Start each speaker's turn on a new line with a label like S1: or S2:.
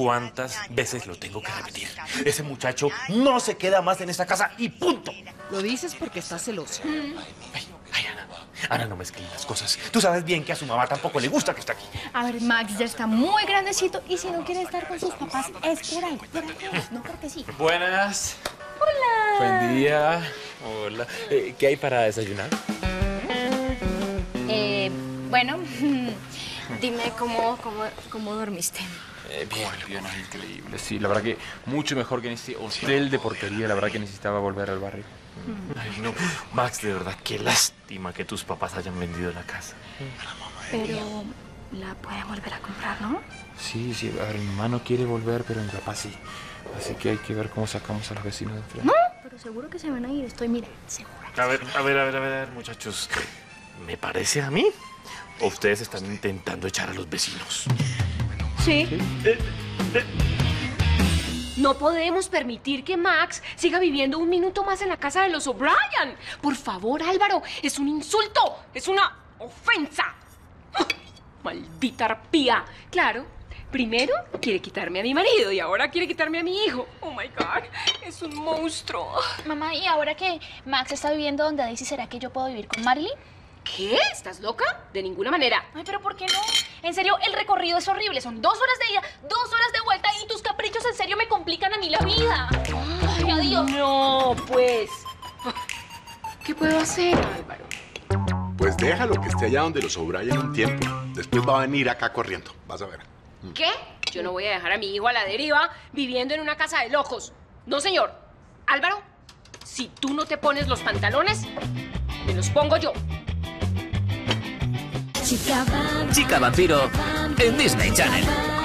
S1: ¿Cuántas veces lo tengo que repetir? Ese muchacho no se queda más en esta casa y punto.
S2: Lo dices porque estás celoso.
S1: Ay, ay, Ana. Ana, no mezclen las cosas. Tú sabes bien que a su mamá tampoco le gusta que esté aquí.
S3: A ver, Max ya está muy grandecito y si no quiere estar con sus papás es por algo, por algo, no porque sí.
S4: Buenas.
S3: Hola.
S4: Buen día. Hola. Eh, ¿Qué hay para desayunar?
S3: Eh, bueno, dime cómo, cómo, cómo dormiste.
S4: Eh, bien, bien, es increíble. Sí, la verdad que mucho mejor que en este hotel de porquería. La verdad que necesitaba volver al barrio.
S1: Ay, no. Max, de verdad, qué lástima que tus papás hayan vendido la casa.
S3: Pero la puede volver a comprar, ¿no?
S4: Sí, sí, a ver, mi mamá no quiere volver, pero mi papá sí. Así que hay que ver cómo sacamos a los vecinos de enfrente.
S3: No, pero seguro que se van a ir, estoy, mira, segura.
S1: A ver, a ver, a ver, a ver, muchachos. ¿Me parece a mí? ¿O ustedes están intentando echar a los vecinos?
S3: Sí.
S5: No podemos permitir que Max siga viviendo un minuto más en la casa de los O'Brien. Por favor, Álvaro, es un insulto, es una ofensa. Maldita arpía. Claro, primero quiere quitarme a mi marido y ahora quiere quitarme a mi hijo. Oh my God, es un monstruo.
S3: Mamá, ¿y ahora que Max está viviendo donde Daisy, será que yo puedo vivir con Marilyn?
S5: ¿Qué? ¿Estás loca? De ninguna manera.
S3: Ay, pero ¿por qué no? En serio, el recorrido es horrible. Son dos horas de ida, dos horas de vuelta y tus caprichos en serio me complican a mí la vida. Ay, adiós.
S5: No, pues. ¿Qué puedo hacer, Álvaro?
S6: Pues déjalo que esté allá donde los O'Brien un tiempo. Después va a venir acá corriendo. Vas a ver.
S5: ¿Qué? Yo no voy a dejar a mi hijo a la deriva viviendo en una casa de locos. No, señor. Álvaro, si tú no te pones los pantalones, me los pongo yo.
S7: Chica Vampiro en Disney Channel.